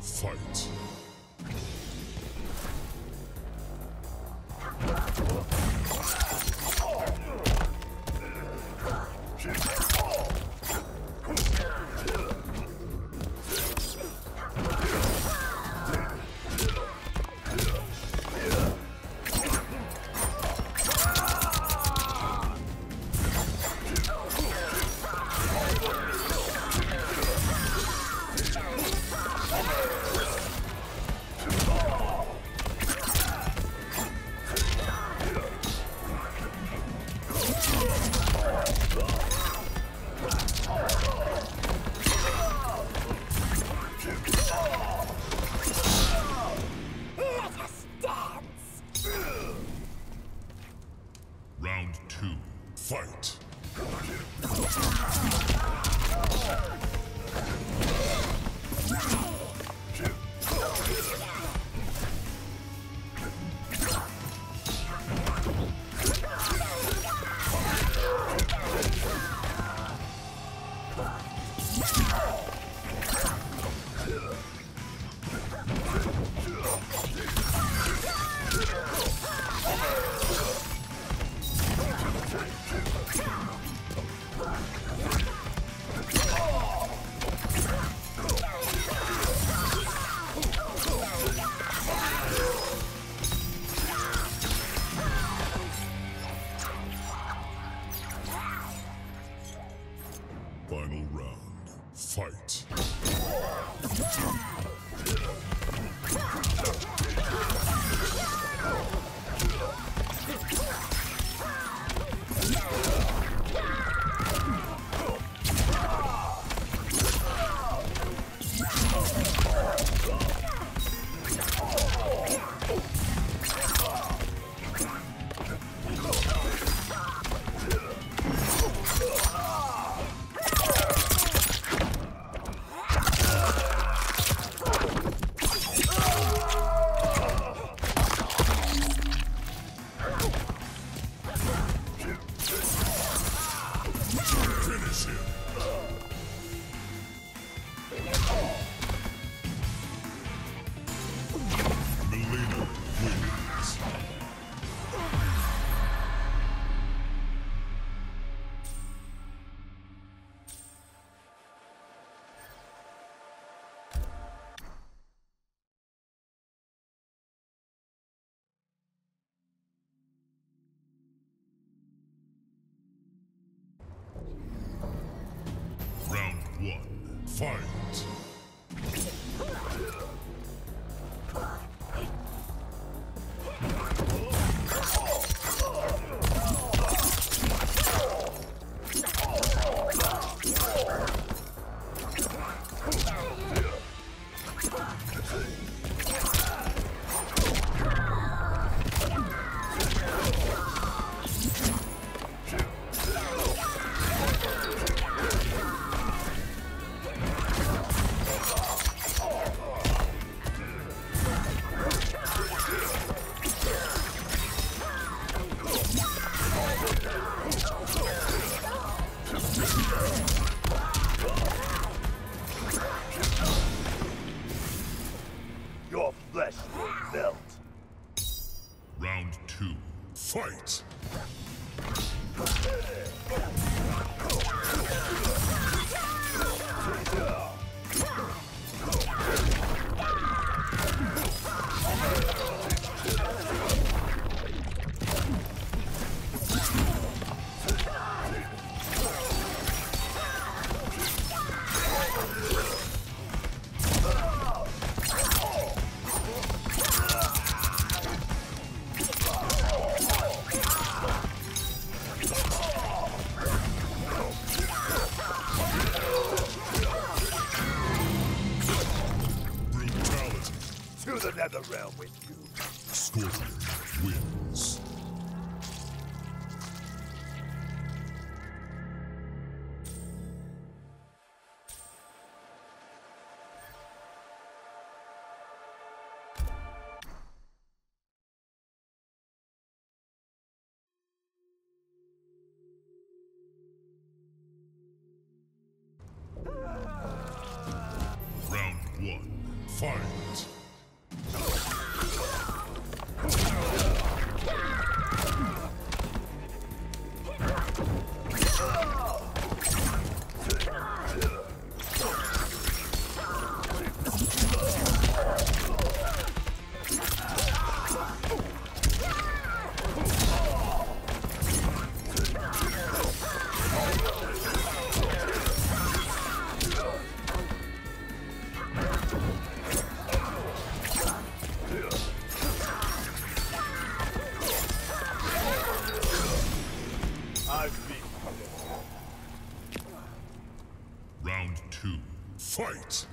Fight. Final round. Fight. One. Fight. Melt. Round two. Fight. The nether realm with you. Scorpion wins. Round one. Fight! Round two. Fight!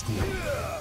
Score